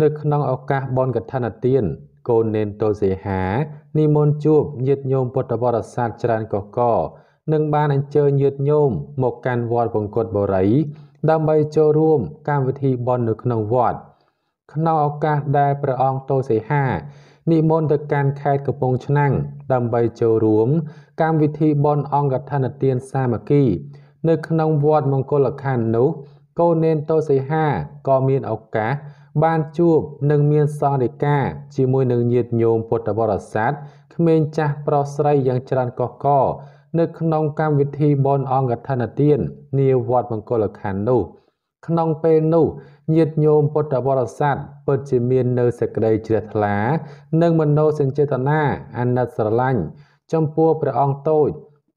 នៅក្នុងឱកាសបុណ្យកឋិនទានកូននេនតូសេហានិមន្តជួបញាតិញោមពុទ្ធបរិស័ទច្រើនកកកនិងបានអញ្ជើញញាតិញោមមកកាន់វត្តបង្គត់បុរី ដើម្បីចូលរួមកម្មវិធីបុណ្យនៅក្នុងវត្តក្នុងឱកាសដែលព្រះអង្គតូសីហានិមន្តទៅកាន់ខេត្តកំពង់ឆ្នាំងដើម្បីចូលរួមកម្មវិធីបុណ្យអង្គឋានទានសាមគ្គី នៅក្នុងវត្តមង្គលខណ្ឌនោះកូននេនតូសីហាក៏មានឱកាស បានជួបនិងមានសន្និកាជាមួយនឹងញាតិញោមពុទ្ធបរិស័ទក្មេងចាស់ប្រុសស្រីយ៉ាងច្រើនកកកនៅក្នុងកម្មវិធីបនអង្គឋានទាននាវត្តមង្គលខណ្ឌនោះក្នុងពេលនោះញាតិញោមពុទ្ធបរិស័ទពិតជាមាននៅសេចក្តីជ្រះថ្លា និងមនោសញ្ចេតនាអាណិតស្រឡាញ់ចំពោះព្រះអង្គតូច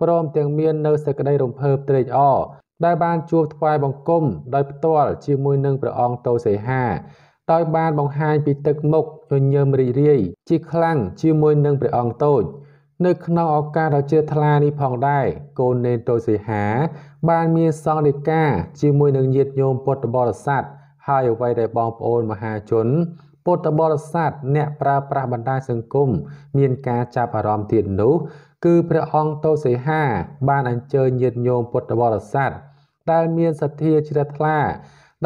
ព្រមទាំងមាននៅសេចក្តីរំភើបត្រេកអរដែលបានជួបថ្វាយបង្គំដោយផ្ទាល់ជាមួយនឹងព្រះអង្គតូសីហា ដោយបានបង្ហាញពីទឹកមុខញញឹមរីករាយជាខ្លាំងជាមួយនឹងព្រះអង្គតូច នៅក្នុងឱកាសដ៏ជ្រះថ្លានេះផងដែរកូននេនតូសីហា បានមានសង្ឃនិកាជាមួយនឹងញាតិញោមពុទ្ធបរិស័ទហើយអ្វីដែលបងប្អូនមហាជនពុទ្ធបរិស័ទអ្នកប្រើប្រាស់បណ្ដាញសង្គមមានការចាប់អារម្មណ៍ទៀតនោះ គឺព្រះអង្គតូសីហា បានអញ្ជើញញាតិញោមពុទ្ធបរិស័ទដែលមានសទ្ធាជ្រះថ្លា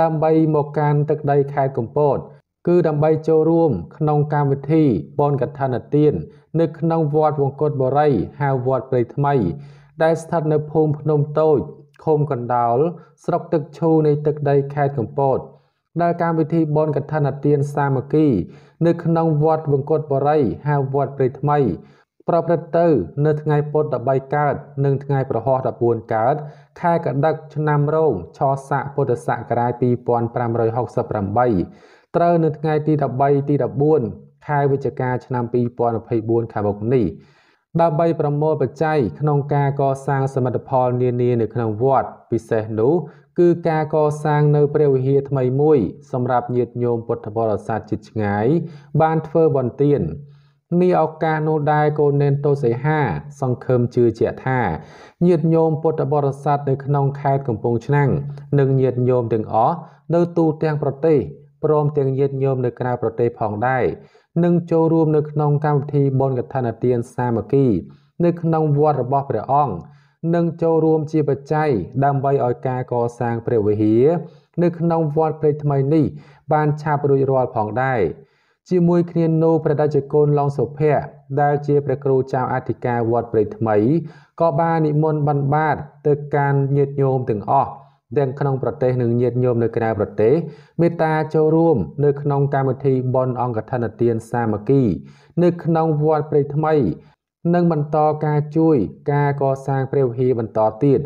ដើម្បីមកកាន់ទឹកដីខេត្តកំពត គឺដើម្បីចូលរួមក្នុងកម្មវិធីបនកថានទាន នៅក្នុងវត្តវង្គតបរិយហៅវត្តព្រៃថ្មី ដែលស្ថិតនៅភូមិភ្នំតូចឃុំកណ្ដោលស្រុកទឹកឈូនៃទឹកដីខេត្តកំពតដែលកម្មវិធីបនកថានទានសាមគ្គី នៅក្នុងវត្តវង្គតបរិយហៅវត្តព្រៃថ្មី ប្រព្រឹត្តទៅនៅថ្ងៃពុទ្ធ13កើតនិងថ្ងៃប្រហោះ14កើតខែកដឹកឆ្នាំរោងឆស័កពុទ្ធសករាជ2568ត្រូវនៅថ្ងៃទី13ទី14ខែវិច្ឆិកាឆ្នាំ2024ខាងមុខនេះដើម្បីប្រមូលបច្ច័យក្នុងការកសាងសមិទ្ធផលនានានៅក្នុងវត្តពិសេសនោះគឺការកសាងនៅព្រះវិហារថ្មីមួយសម្រាប់ញាតិញោមពុទ្ធបរិស័ទជិតឆ្ងាយបានធ្វើបន្ទាន នេះឱកាសនោះដែរកូននេនតូសីហា សង្ឃឹមជឿជាក់ថាញាតិញោមពុទ្ធបរិស័ទនៅក្នុងខេត្តកំពង់ឆ្នាំងនិងញាតិញោមទាំងអស់នៅទូទាំងប្រទេសព្រមទាំងញាតិញោមនៅក្រៅប្រទេសផងដែរនឹងចូលរួមនៅក្នុងកម្មវិធីបុណ្យកឋិនទានសាមគ្គី នៅក្នុងវត្តរបស់ព្រះអង្គនិងចូលរួមជាបច្ច័យដើម្បីឲ្យការកសាងព្រះវិហារនៅក្នុងវត្តព្រៃថ្មីនេះបានឆាប់រួចរាល់ផងដែរ ជាមួយគ្នានោះព្រះតេជគុណឡុងសុភ័ក្រដែលជាព្រះគ្រូចៅអធិការវត្តព្រៃថ្មីក៏បាននិមន្តបណ្ឌបាតទៅកាន់ញាតិញោមទាំងអស់ទាំងក្នុងប្រទេសនិងញាតិញោមនៅក្រៅប្រទេសមេត្តាចូលរួមនៅក្នុងកម្មវិធីបុណ្យអង្គឋានទានសាមគ្គី នៅក្នុងវត្តព្រៃថ្មី និងបន្តការជួយការកសាងព្រះវិហារបន្តទៀត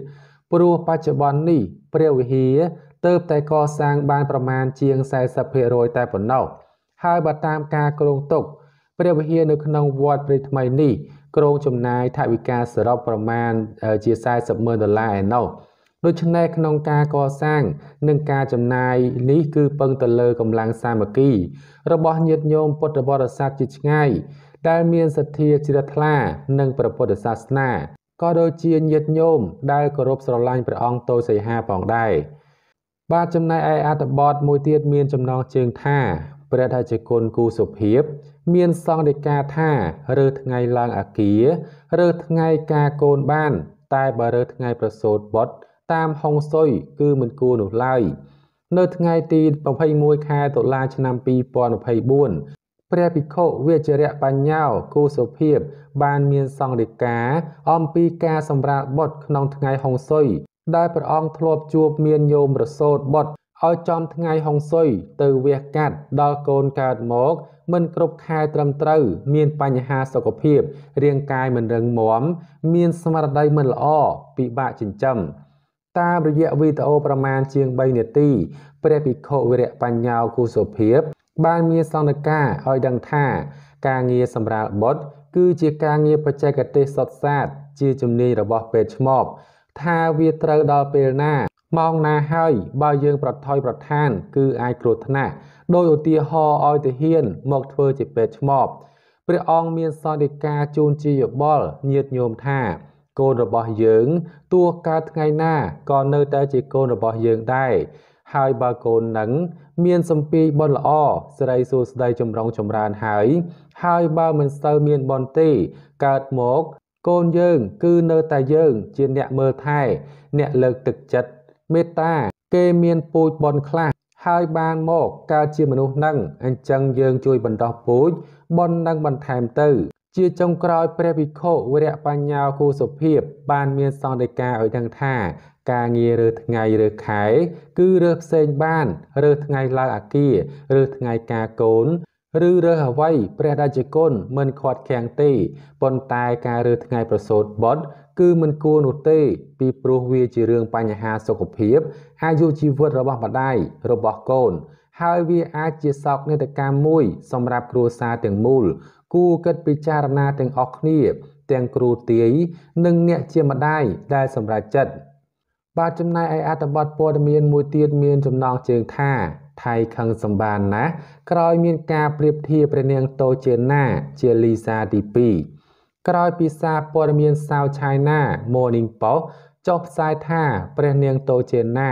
ព្រោះបច្ចុប្បន្ននេះព្រះវិហារទៅតែកសាងបានប្រមាណជាង40%តែប៉ុណ្ណោះ ហើយបើតាមការគ្រោងទុកព្រះវិហារនៅក្នុងវត្តព្រៃថ្មីនេះគ្រោងចំណាយថវិកាសរុបប្រមាណជា40ម៉ឺនដុល្លារឯណោះដូច្នេះក្នុងការកសាង និងការចំណាយនេះគឺពឹងទៅលើកម្លាំងសាមគ្គី របស់ញាតិញោមពុទ្ធបរិស័ទជាឆ្ងាយដែលមានសទ្ធាជ្រះថ្លា និងព្រះពុទ្ធសាសនាក៏ដូចជាញាតិញោមដែលគោរពស្រឡាញ់ព្រះអង្គតូសីហាផងដែរបាទចំណែកឯអត្ថបទមួយទៀតមានចំណងជើងថា ព្រះរាជគុណគូសុភាព មានសង្ឃដីកាថារើថ្ងៃឡើងអាគាររើថ្ងៃការកូនបាន តែបើរើថ្ងៃប្រសូតបុត្រតាមហុងសុយគឺមិនគួរនោះឡើយនៅថ្ងៃទី21ខែតុលាឆ្នាំ2024ព្រះភិក្ខុវិជ្ជរៈបញ្ញោគូសុភាព បានមានសង្ឃដីកាអំពីការសម្រាលបុត្រក្នុងថ្ងៃហុងសុយដែលព្រះអង្គធ្លាប់ជួបមានញោមរសោតបុត្រ ឲ្យចំថ្ងៃហុងសុយទៅវះកាត់ដល់កូនកើតមកមិនគ្រប់ខែត្រឹមត្រូវមានបញ្ហាសុខភាពរាងកាយមិនរឹងមាំមានស្មារតីមិនល្អពិបាកចិញ្ចឹមតាមរយៈវីដេអូប្រមាណជាង3នាទីព្រះភិក្ខុវិរៈបញ្ញោគូសុភាពបានមានសន្និកាឲ្យដឹងថា ការងារសម្រាប់បុត្រគឺជាការងារបច្ចេកទេសសុទ្ធសាធជាជំនាញរបស់ពេទ្យឆ្មបថាវាត្រូវដល់ពេលណា ម៉ោងណាហើយបើយើងប្រថុយប្រឋាន គឺអាចគ្រោះថ្នាក់ដោយឧទាហរណ៍ឲ្យទាហាន មកធ្វើជាពេទ្យឆ្មបព្រះអង្គមានសន្និកាជូនជាយោបល់ញាតញោមថាកូនរបស់យើងទោះកើតថ្ងៃណាក៏នៅតែជាកូនរបស់យើងដែរហើយបើកូននឹងមានសម្ពាយបុណ្យល្អសិរីសួស្តីចម្រុងចម្រើនហើយ ហើយបើមិនសូវមានបុណ្យទេកើតមក កូនយើង គឺនៅតែយើង ជាអ្នកមើលថែ អ្នកលើកទឹកចិត្ត មេត្តា គេមានពូជបុណ្យខ្លះហើយបានមកកើតជាមនុស្សនឹងអញ្ចឹងយើងជួយបន្តពូជបុណ្យនឹងបន្ថែមទៅ ជាចុងក្រោយព្រះវិខុវរៈបញ្ញោគូសុភាព បានមានសង្ឃដីកាឲ្យដឹងថា ការងាររើថ្ងៃរើខែ គឺរើផ្សេងបានរើថ្ងៃឡើងអាគាររើថ្ងៃការកូនឬរើសអ្វីព្រះរាជគុណមិនខាត់ខាំងទេប៉ុន្តែការរើថ្ងៃប្រសូតបុត្រ គឺមិនគួរនោះទេពីព្រោះវាជារឿងបញ្ហាសុខភាព អាយុជីវិតរបស់ម្ដាយរបស់កូន ហើយវាអាចជាសោកនាដកម្មមួយសម្រាប់គ្រួសារទាំងមូល គួរគិតពិចារណាទាំងអស់គ្នា ទាំងគ្រូទាយនិងអ្នកជាម្ដាយដែលសម្រេចចិត្តបាទចំណែកឯអត្ថបទព័ត៌មានមួយទៀតមានចំណងជើងថាថៃខឹងសម្បានណាស់ក្រោយមានការប្រៀបធៀបព្រះនាងតូជាណា ជាលីសាទី2 ក្រោយពីសារព័ត៌មាន South China Morning Post ចុះផ្សាយថាព្រះនាងតូជាណា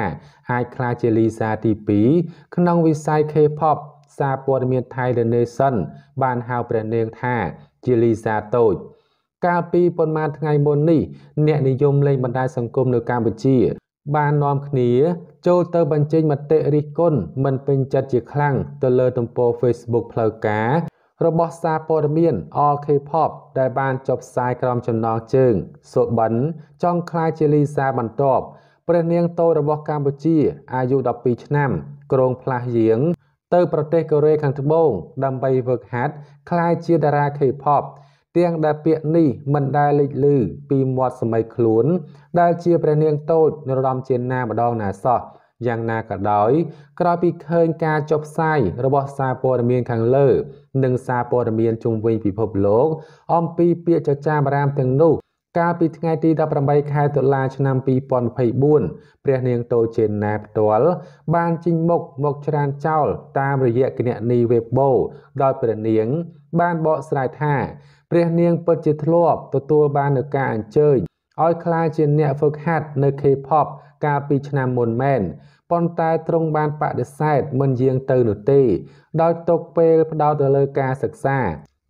អាចក្លាយជាលីសាទី2ក្នុងវិស័យ K-pop សារព័ត៌មាន Thai The Nation បានហៅព្រះនាងថាជាលីសាតូចកាលពីប៉ុន្មានថ្ងៃមុននេះ អ្នកនិយមលេងបណ្ដាញសង្គមនៅកម្ពុជា បាននាំគ្នាចូលទៅបញ្ចេញមតិរិះគន់មិនពេញចិត្តជាខ្លាំងទៅលើទំព័រ Facebook ផ្លូវការ របស់សារព័ត៌មាន All K-pop ដែលបានចុះផ្សាយក្រោមចំណងជើងសូបិនចង់ក្លាយជាលីសាបន្ទាប់ព្រះនាងតូរបស់កម្ពុជាអាយុ12ឆ្នាំ ក្រុងផ្លាស់យាង ទៅប្រទេសកូរ៉េខាងត្បូង ដើម្បីវឹកហាត់ក្លាយជាតារា K-pop ទាំងដែលពាក្យនេះមិនដែលលេចលឺពីមាត់សម័យខ្លួន ដែលជាព្រះនាងតូចនរោត្តមជាណាម្ដងណាសោះ យ៉ាងណាក៏ដោយក្រោយពីឃើញការចុះផ្សាយរបស់សារព័ត៌មានខាងលើ និងសារព័ត៌មានជុំវិញពិភពលោក អំពីពាក្យចចាមអារាមទាំងនោះកាលពីថ្ងៃទី18ខែតុលាឆ្នាំ2024ព្រះនាងតូចេនណាផ្ទាល់បានចេញមុខមកច្រានចោលតាមរយៈគណនី Weibo ដោយព្រះនាង បានបកស្រាយថា ព្រះនាងពិតជាធ្លាប់ទទួលបាននូវការអញ្ជើញឲ្យក្លាយជាអ្នកហ្វឹកហាត់នៅ K-pop កាលពីឆ្នាំមុនមែនប៉ុន្តែទ្រង់បានបដិសេធមិនយាងទៅនោះទេ ដោយទុកពេលផ្ដោតទៅលើការសិក្សា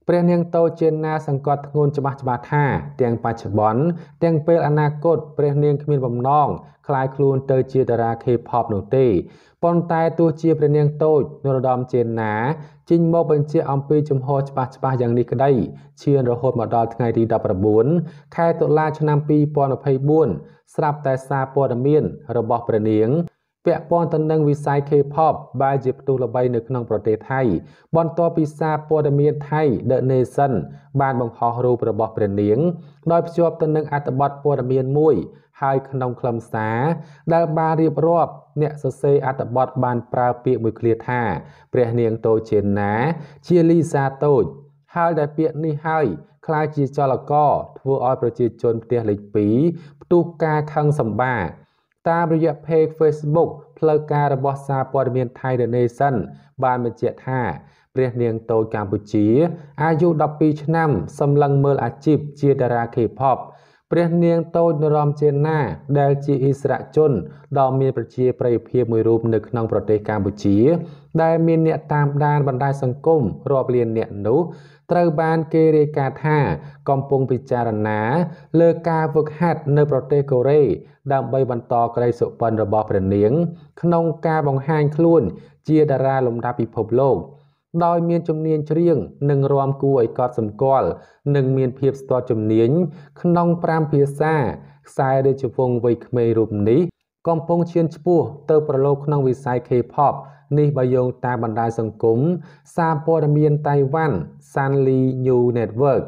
ព្រះនាងតូចេនណាសង្កត់ធ្ងន់ច្បាស់ច្បាស់ថាទាំងបច្ចុប្បន្នទាំងពេលអនាគតព្រះនាងគ្មានបំណងคล้ายខ្លួនទៅជាតារា K-pop នោះទេប៉ុន្តែទោះជាព្រះនាងតូចនរោត្តមចេនណាចេញមកបញ្ជាក់អំពីជំហរច្បាស់ច្បាស់យ៉ាងនេះក្តីឈានរហូតមកដល់ថ្ងៃទី19ខែតុលាឆ្នាំ2024ស្រាប់តែសារព័ត៌មានរបស់ព្រះនាង ពាក់ព័ន្ធទៅនឹងវិស័យ K-pop បែរជាផ្ទុះល្បីនៅក្នុងប្រទេសថៃបន្ទាប់ពីសារព័ត៌មានថៃ The Nation បានបង្ហោះរូបរបស់ព្រះនាងដោយភ្ជាប់ទៅនឹងអត្ថបទព័ត៌មានមួយហើយក្នុងខ្លឹមសារដែលបានរៀបរាប់អ្នកសរសេរអត្ថបទបានប្រើពាក្យមួយឃ្លាថាព្រះនាងតូចជាណា ជាលីសាតូចហើយដែលពាក្យនេះហើយคล้ายជាចលករធ្វើឲ្យប្រជាជនផ្ទះលេខ2ផ្ទុះការខឹងសម្បា តាមរយៈ page Facebook ផ្លូវការរបស់សារព័ត៌មាន Thai The Nation បានបញ្ជាក់ថាព្រះនាងតូចកម្ពុជា អាយុ12ឆ្នាំសម្លឹងមើលអាជីពជាតារា K-pop ព្រះនាងតូចនរមចេណា ដែលជាអិសរាជជនដ៏មានប្រជាប្រិយភាពមួយរូបនៅក្នុងប្រទេសកម្ពុជា ដែលមានអ្នកតាមដានបណ្ដាញសង្គមរាប់លានអ្នកនោះត្រូវបានគេរាយការណ៍ថាកំពុងពិចារណា លើការវឹកហាត់នៅប្រទេសកូរ៉េដើម្បីបន្តក្តីសុបិនរបស់ព្រះនាង ក្នុងការបង្ហាញខ្លួនជាតារាលំដាប់ពិភពលោក ដោយមានជំនាញច្រៀងនិងរាំគួរឲ្យកត់សម្គាល់និងមានភាពស្ទាត់ជំនាញក្នុង5ភាសាខ្សែរាជវង្សវ័យក្មេងរូបនេះកំពុងឈានឆ្ពោះទៅប្រឡូកក្នុងវិស័យ K-pop នេះបើយោងតាមបណ្ដាញសង្គមសារព័ត៌មានតៃវ៉ាន់ Sanli New Network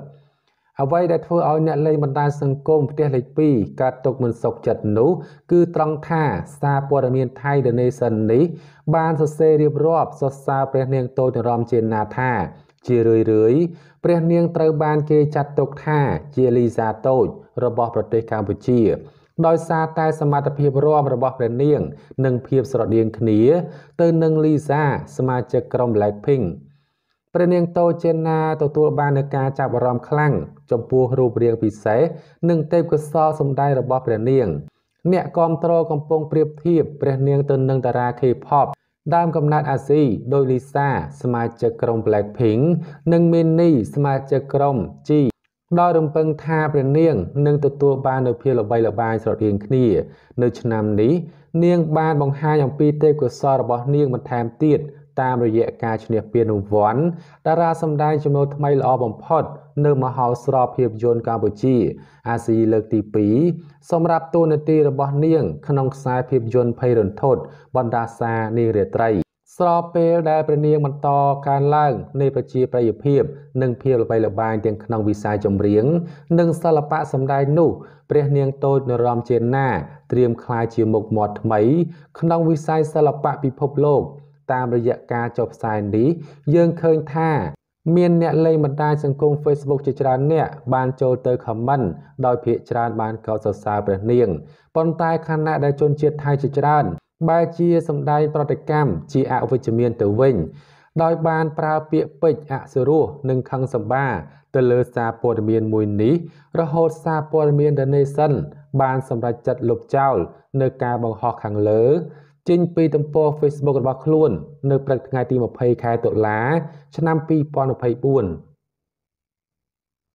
អ្វីដែលធ្វើឲ្យអ្នកលេងបណ្ដាញសង្គមផ្ទះលេខ2កើតទុកមិនសុខចិត្តនោះគឺត្រង់ថាសារព័ត៌មានថៃ The Nation នេះបានសរសេររៀបរាប់សរសើរព្រះនាងតូចនរមជាណាថា ជារឿយរឿយព្រះនាងត្រូវបានគេចាត់ទុកថាជាលីសាតូច របស់ប្រទេសកម្ពុជាដោយសារតែសមត្ថភាពរាំរបស់ព្រះនាង និងភាពស្រដៀងគ្នា ទៅនឹងលីសាសមាជិកក្រុម Blackpink ព្រះនាងតូចេណាទទួលបាននូវការចាប់អារម្មណ៍ខ្លាំងចំពោះរូបរាងពិសេសនិងទេពកោសល្យសម្ដែងរបស់ព្រះនាង អ្នកគាំទ្រកំពុងប្រៀបធៀបព្រះនាងទៅនឹងតារា K-pop ដើមកំណើតអាស៊ីដោយលីសាសមាជិកក្រុម Blackpink និងមីនីសមាជិកក្រុម G ដោយរំពឹងថាព្រះនាងនឹងទទួលបាននូវភាពល្បីល្បាញស្រដៀងគ្នា នៅឆ្នាំនេះនាងបានបង្ហាញអំពីទេពកោសល្យរបស់នាងបន្ថែមទៀត តាមរយៈការឈ្នះពានរង្វាន់តារាសម្ដែងចំណូលថ្មីល្អបំផុត នៅមហោស្រពភាពយន្តកម្ពុជា អាស៊ីលើកទី2សម្រាប់តួនាទីរបស់នាង ក្នុងខ្សែភាពយន្តភ័យរន្ធត់បណ្ដាសានាងរាត្រីស្របពេលដែលព្រះនាងបន្តកើនឡើងនៃប្រជាប្រិយភាព និងភាពល្បីល្បាញទាំងក្នុងវិស័យចម្រៀង និងសិល្បៈសម្ដែងនោះព្រះនាងតូចនរមចេណាត្រៀមក្លាយជាមុខមាត់ថ្មី ក្នុងវិស័យសិល្បៈពិភពលោក តាមរយៈការចុះផ្សាយនេះយើងឃើញថាមានអ្នកលេងបណ្ដាញសង្គម Facebook ជាច្រើនអ្នកបានចូលទៅ comment ដោយភាគច្រើនបានកោតសរសើរព្រះនាងប៉ុន្តែខណៈដែលជនជាតិថៃជាច្រើនបែរជាសម្ដែងប្រតិកម្មជាអវិជ្ជមានទៅវិញ ដោយបានប្រើពាក្យពេចន៍អសុរោះនិងខឹងសម្បាទៅលើសារព័ត៌មានមួយនេះរហូតសារព័ត៌មាន The Nation បានសម្រេចចិត្តលុបចោលនៅការបង្ហោះខាងលើ ចេញពីទំព័រ Facebook របស់ខ្លួន នៅព្រឹកថ្ងៃទី20ខែតុលា ឆ្នាំ2024